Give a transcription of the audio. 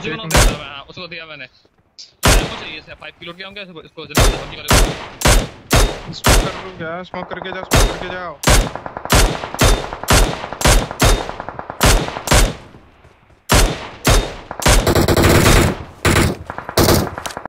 उसी को नॉक उसको दिया मैंने इसको चाहिए से पाइप की लूट के आऊँगा इसको जल्दी बंदी वाले को स्मोक कर दूँ क्या स्मोक करके जा स्मोक करके जाओ